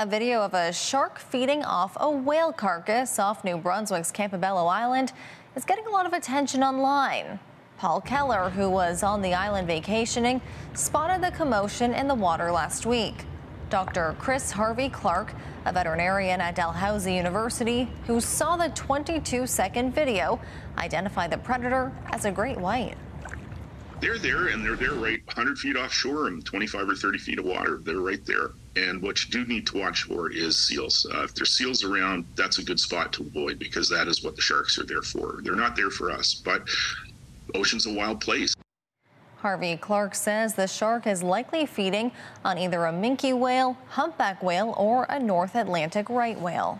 A video of a shark feeding off a whale carcass off New Brunswick's Campobello Island is getting a lot of attention online. Paul Keller, who was on the island vacationing, spotted the commotion in the water last week. Dr. Chris Harvey Clark, a veterinarian at Dalhousie University, who saw the 22 second video, identified the predator as a great white they're there and they're there right 100 feet offshore and 25 or 30 feet of water. They're right there. And what you do need to watch for is seals. Uh, if there's seals around, that's a good spot to avoid because that is what the sharks are there for. They're not there for us, but ocean's a wild place. Harvey Clark says the shark is likely feeding on either a minke whale, humpback whale, or a North Atlantic right whale.